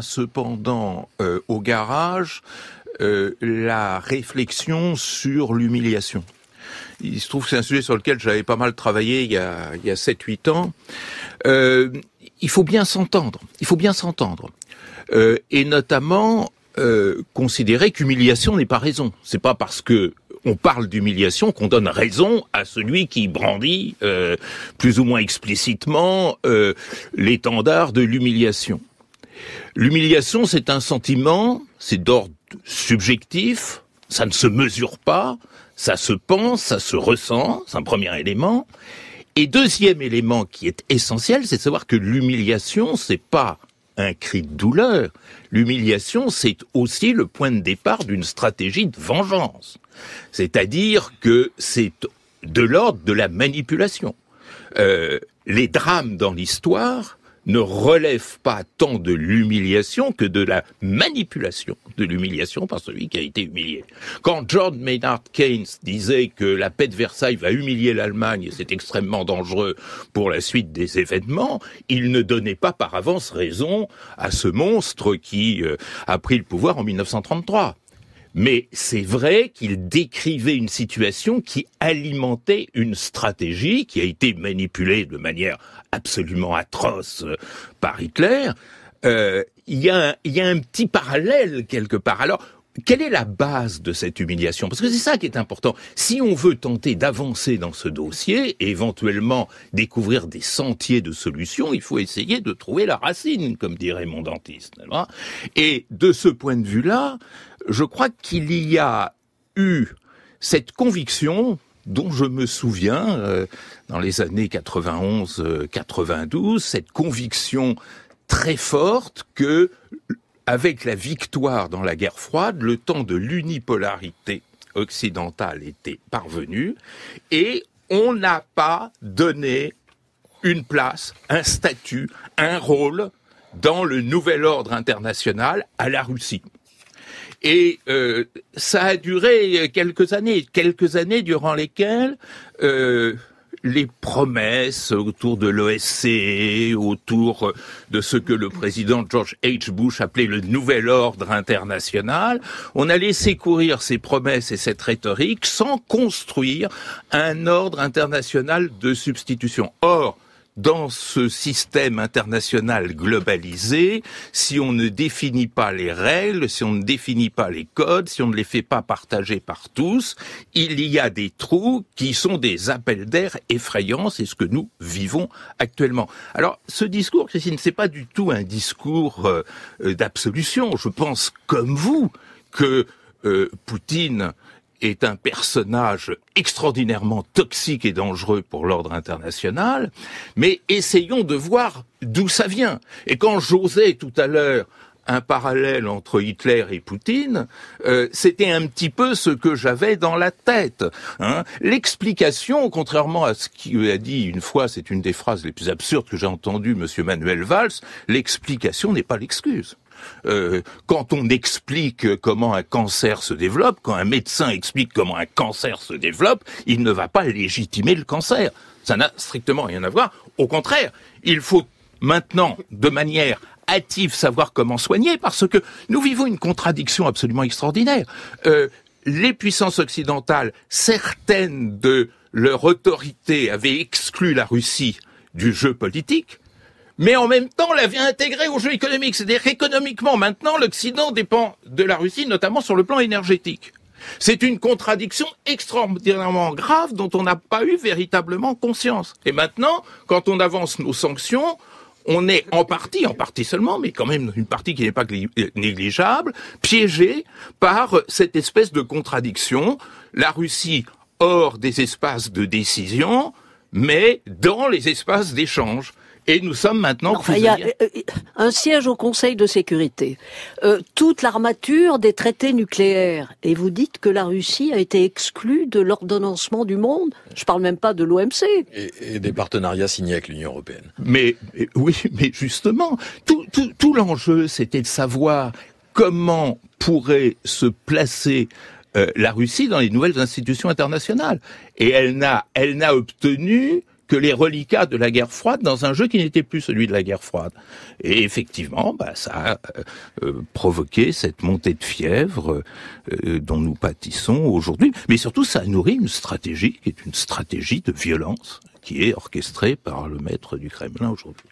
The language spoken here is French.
cependant euh, au garage euh, la réflexion sur l'humiliation. Il se trouve que c'est un sujet sur lequel j'avais pas mal travaillé il y a, il y a 7-8 ans. Euh, il faut bien s'entendre. Il faut bien s'entendre. Euh, et notamment euh, considérer qu'humiliation n'est pas raison. C'est pas parce que on parle d'humiliation qu'on donne raison à celui qui brandit euh, plus ou moins explicitement euh, l'étendard de l'humiliation. L'humiliation, c'est un sentiment, c'est d'ordre subjectif, ça ne se mesure pas, ça se pense, ça se ressent, c'est un premier élément. Et deuxième élément qui est essentiel, c'est de savoir que l'humiliation, c'est pas un cri de douleur. L'humiliation, c'est aussi le point de départ d'une stratégie de vengeance. C'est-à-dire que c'est de l'ordre de la manipulation. Euh, les drames dans l'histoire ne relève pas tant de l'humiliation que de la manipulation de l'humiliation par celui qui a été humilié. Quand John Maynard Keynes disait que la paix de Versailles va humilier l'Allemagne et c'est extrêmement dangereux pour la suite des événements, il ne donnait pas par avance raison à ce monstre qui euh, a pris le pouvoir en 1933. Mais c'est vrai qu'il décrivait une situation qui alimentait une stratégie qui a été manipulée de manière absolument atroce euh, par Hitler. Euh, il y, a un, y a un petit parallèle quelque part. Alors, quelle est la base de cette humiliation? Parce que c'est ça qui est important. Si on veut tenter d'avancer dans ce dossier et éventuellement découvrir des sentiers de solutions, il faut essayer de trouver la racine, comme dirait mon dentiste. Et de ce point de vue-là, je crois qu'il y a eu cette conviction dont je me souviens euh, dans les années 91-92, cette conviction très forte que avec la victoire dans la guerre froide, le temps de l'unipolarité occidentale était parvenu et on n'a pas donné une place, un statut, un rôle dans le nouvel ordre international à la Russie. Et euh, ça a duré quelques années, quelques années durant lesquelles euh, les promesses autour de l'OSCE, autour de ce que le président George H. Bush appelait le nouvel ordre international, on a laissé courir ces promesses et cette rhétorique sans construire un ordre international de substitution. Or, dans ce système international globalisé, si on ne définit pas les règles, si on ne définit pas les codes, si on ne les fait pas partager par tous, il y a des trous qui sont des appels d'air effrayants. C'est ce que nous vivons actuellement. Alors, ce discours, Christine, c'est pas du tout un discours euh, d'absolution. Je pense, comme vous, que euh, Poutine est un personnage extraordinairement toxique et dangereux pour l'ordre international, mais essayons de voir d'où ça vient. Et quand j'osais tout à l'heure un parallèle entre Hitler et Poutine, euh, c'était un petit peu ce que j'avais dans la tête. Hein. L'explication, contrairement à ce qu'il a dit une fois, c'est une des phrases les plus absurdes que j'ai entendues, Monsieur Manuel Valls, l'explication n'est pas l'excuse. Euh, quand on explique comment un cancer se développe, quand un médecin explique comment un cancer se développe, il ne va pas légitimer le cancer. Ça n'a strictement rien à voir. Au contraire, il faut maintenant, de manière hâtive, savoir comment soigner, parce que nous vivons une contradiction absolument extraordinaire. Euh, les puissances occidentales, certaines de leur autorité avaient exclu la Russie du jeu politique, mais en même temps l'avait intégré au jeu économique. C'est-à-dire qu'économiquement, maintenant, l'Occident dépend de la Russie, notamment sur le plan énergétique. C'est une contradiction extraordinairement grave dont on n'a pas eu véritablement conscience. Et maintenant, quand on avance nos sanctions, on est en partie, en partie seulement, mais quand même une partie qui n'est pas négligeable, piégé par cette espèce de contradiction. La Russie hors des espaces de décision, mais dans les espaces d'échange. Et nous sommes maintenant. Enfin, il y a euh, un siège au Conseil de sécurité, euh, toute l'armature des traités nucléaires, et vous dites que la Russie a été exclue de l'ordonnancement du monde. Je parle même pas de l'OMC. Et, des partenariats signés avec l'Union européenne. Mais, oui, mais justement, tout, tout, tout l'enjeu, c'était de savoir comment pourrait se placer euh, la Russie dans les nouvelles institutions internationales. Et elle n'a, elle n'a obtenu que les reliquats de la guerre froide dans un jeu qui n'était plus celui de la guerre froide. Et effectivement, bah, ça a euh, euh, provoqué cette montée de fièvre euh, dont nous pâtissons aujourd'hui. Mais surtout, ça a nourri une stratégie qui est une stratégie de violence qui est orchestrée par le maître du Kremlin aujourd'hui.